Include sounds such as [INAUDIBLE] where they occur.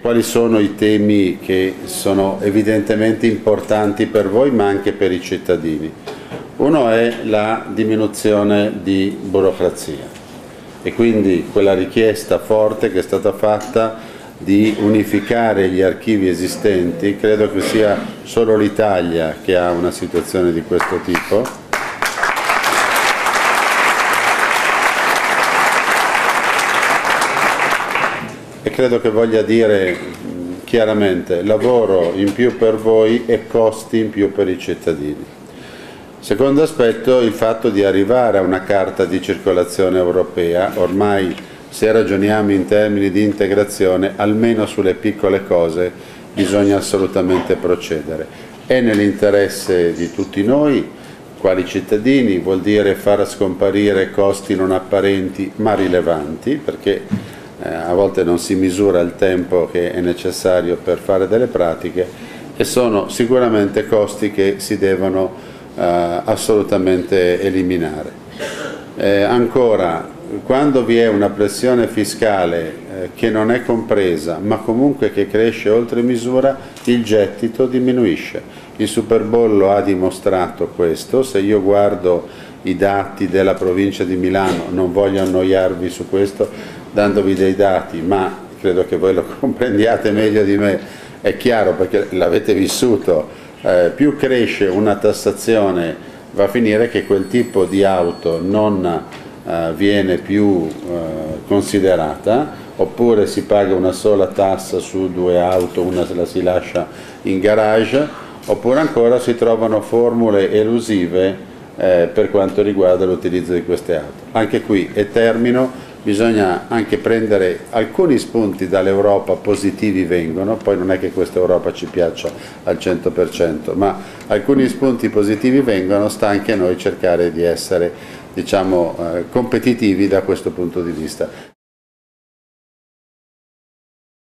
Quali sono i temi che sono evidentemente importanti per voi ma anche per i cittadini? Uno è la diminuzione di burocrazia e quindi quella richiesta forte che è stata fatta di unificare gli archivi esistenti, credo che sia solo l'Italia che ha una situazione di questo tipo. E credo che voglia dire chiaramente lavoro in più per voi e costi in più per i cittadini. Secondo aspetto il fatto di arrivare a una carta di circolazione europea, ormai se ragioniamo in termini di integrazione, almeno sulle piccole cose bisogna assolutamente procedere. È nell'interesse di tutti noi, quali cittadini, vuol dire far scomparire costi non apparenti ma rilevanti, perché eh, a volte non si misura il tempo che è necessario per fare delle pratiche e sono sicuramente costi che si devono eh, assolutamente eliminare. Eh, ancora, quando vi è una pressione fiscale eh, che non è compresa ma comunque che cresce oltre misura il gettito diminuisce. Il Superbollo ha dimostrato questo, se io guardo i dati della provincia di Milano, non voglio annoiarvi su questo dandovi dei dati ma credo che voi lo [LAUGHS] comprendiate meglio di me, è chiaro perché l'avete vissuto, eh, più cresce una tassazione va a finire che quel tipo di auto non eh, viene più eh, considerata oppure si paga una sola tassa su due auto, una se la si lascia in garage oppure ancora si trovano formule elusive eh, per quanto riguarda l'utilizzo di queste auto. Anche qui, e termino, bisogna anche prendere alcuni spunti dall'Europa positivi vengono, poi non è che questa Europa ci piaccia al 100%, ma alcuni spunti positivi vengono, sta anche a noi cercare di essere diciamo, eh, competitivi da questo punto di vista.